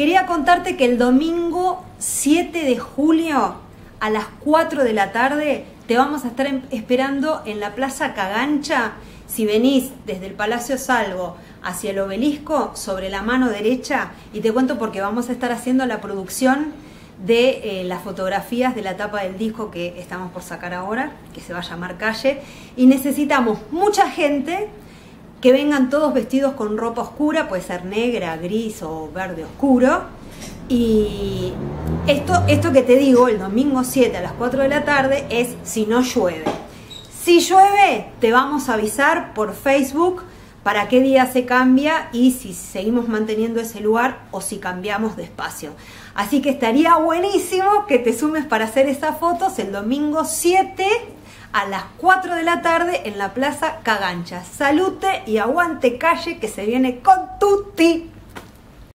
Quería contarte que el domingo 7 de julio a las 4 de la tarde te vamos a estar em- esperando en la Plaza Cagancha. Si venís desde el Palacio Salvo hacia el obelisco, sobre la mano derecha, y te cuento porque vamos a estar haciendo la producción de eh, las fotografías de la tapa del disco que estamos por sacar ahora, que se va a llamar Calle, y necesitamos mucha gente que vengan todos vestidos con ropa oscura, puede ser negra, gris o verde oscuro. Y esto, esto que te digo, el domingo 7 a las 4 de la tarde, es si no llueve. Si llueve, te vamos a avisar por Facebook para qué día se cambia y si seguimos manteniendo ese lugar o si cambiamos de espacio. Así que estaría buenísimo que te sumes para hacer esas fotos el domingo 7 a las 4 de la tarde en la Plaza Cagancha. Salute y aguante calle que se viene con tutti.